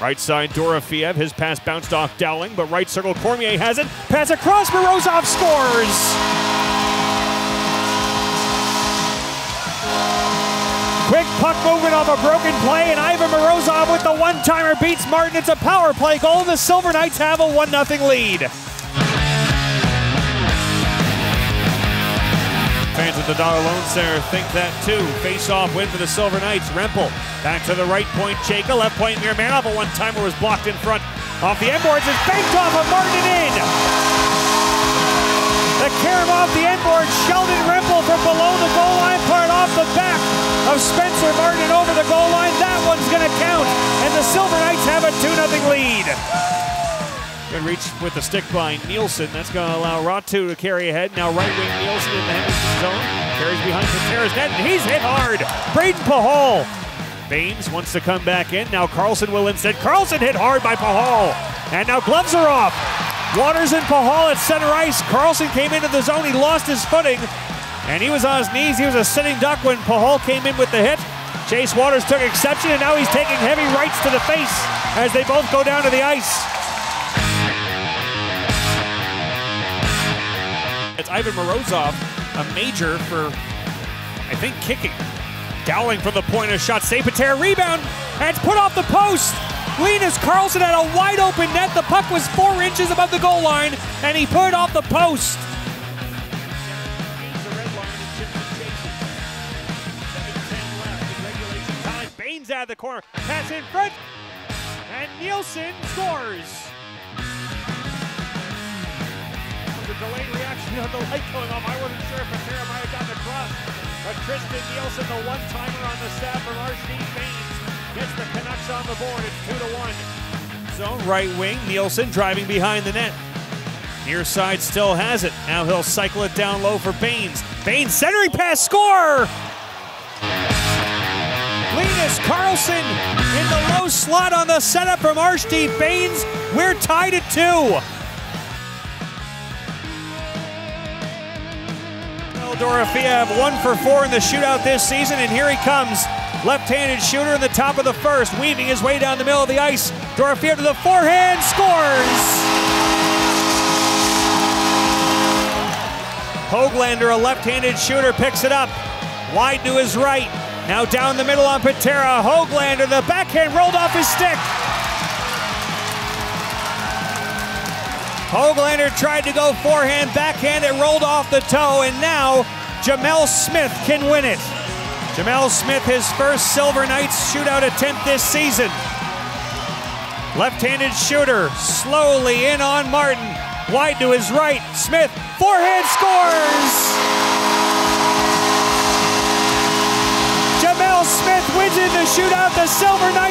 Right side, Dorofeyev. His pass bounced off Dowling, but right circle, Cormier has it. Pass across, Morozov scores! Quick puck movement off a broken play, and Ivan Morozov with the one-timer beats Martin. It's a power play goal, and the Silver Knights have a 1-0 lead. The Dollar Loan Center think that too. Face-off win for the Silver Knights. Rempel back to the right point. Chayka left point near Manov. A one-timer was blocked in front. Off the end boards. It's banked off of Martin in. The carom off the end board. Sheldon Rempel from below the goal line. It off the back of Spencer Martin over the goal line. That one's going to count. And the Silver Knights have a 2-0 lead. Good reach with the stick by Nilsen. That's going to allow Ratu to carry ahead. Now right wing Nilsen in the Henderson zone. Carries behind Patera's net, and he's hit hard. Braden Pahal. Bains wants to come back in. Now Karlsson will instead. Karlsson hit hard by Pahal. And now gloves are off. Wouters and Pahal at center ice. Karlsson came into the zone. He lost his footing. And he was on his knees. He was a sitting duck when Pahal came in with the hit. Chase Wouters took exception, and now he's taking heavy rights to the face as they both go down to the ice. It's Ivan Morozov, a major for, I think, kicking. Dowling from the point of shot. Sapatera rebound, and it's put off the post. Linus Karlsson had a wide open net. The puck was four inches above the goal line, and he put it off the post. Bains out of the corner. Pass in front, and Nilsen scores. Reaction on the light going off. I wasn't sure if Patera might have gotten across. But Tristen Nilsen, the one-timer on the stab from Arshdeep Bains, gets the Canucks on the board. It's 2 to 1. Zone right wing, Nilsen driving behind the net. Near side still has it. Now he'll cycle it down low for Bains. Bains centering pass, score! Linus Karlsson in the low slot on the setup from Arshdeep Bains. We're tied at two. Dorofeyev one for four in the shootout this season, and here he comes. Left-handed shooter in the top of the first, weaving his way down the middle of the ice. Dorofeyev to the forehand, scores! Hoglander, a left-handed shooter, picks it up. Wide to his right. Now down the middle on Patera. Hoglander, the backhand rolled off his stick. Hoglander tried to go forehand, backhand, it rolled off the toe, and now Gemel Smith can win it. Gemel Smith, his first Silver Knights shootout attempt this season. Left-handed shooter, slowly in on Martin. Wide to his right, Smith, forehand scores! Gemel Smith wins in the shootout. The Silver Knights